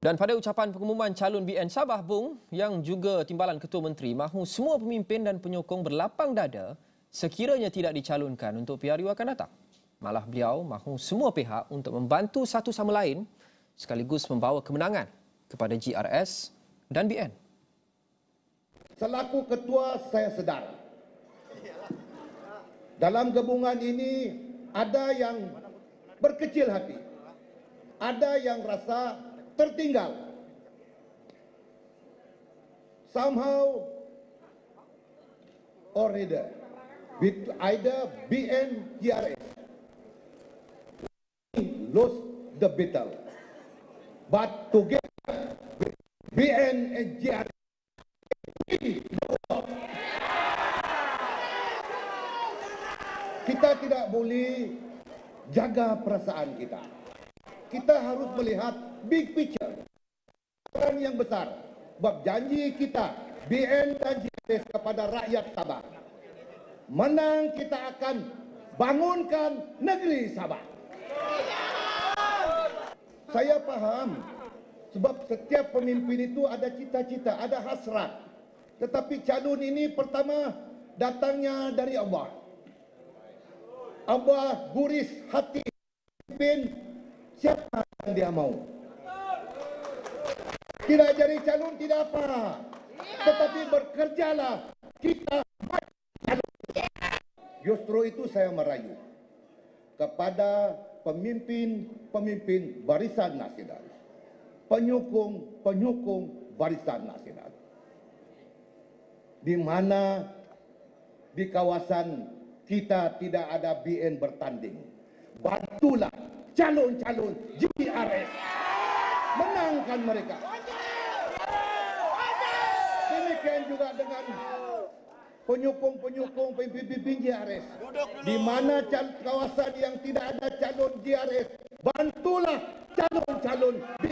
Dan pada ucapan pengumuman calon BN Sabah Bung yang juga timbalan Ketua Menteri mahu semua pemimpin dan penyokong berlapang dada sekiranya tidak dicalonkan untuk PRU akan datang. Malah beliau mahu semua pihak untuk membantu satu sama lain sekaligus membawa kemenangan kepada GRS dan BN. Selaku ketua saya sedar dalam gabungan ini ada yang berkecil hati. Ada yang rasa tertinggal. Somehow or either, either BN GRS lost the battle. But together, BN and GRS kita tidak boleh jaga perasaan kita. Kita harus melihat big picture. Peran yang besar. Sebab janji kita BN dan JS kepada rakyat Sabah. Menang kita akan bangunkan negeri Sabah. Saya paham sebab setiap pemimpin itu ada cita-cita, ada hasrat. Tetapi calon ini pertama datangnya dari Allah. Allah guris hati pemimpin siapa yang dia mau. Tidak jadi calon tidak apa. Tetapi bekerjalah kita Justru itu saya merayu kepada pemimpin-pemimpin barisan nasional. Penyokong-penyokong barisan nasional. Di mana di kawasan kita tidak ada BN bertanding. Bantulah calon-calon GRS menangkan mereka demikian juga dengan penyokong-penyokong pimpin-pimpin GRS. Di mana kawasan yang tidak ada calon JRS, bantulah calon-calon di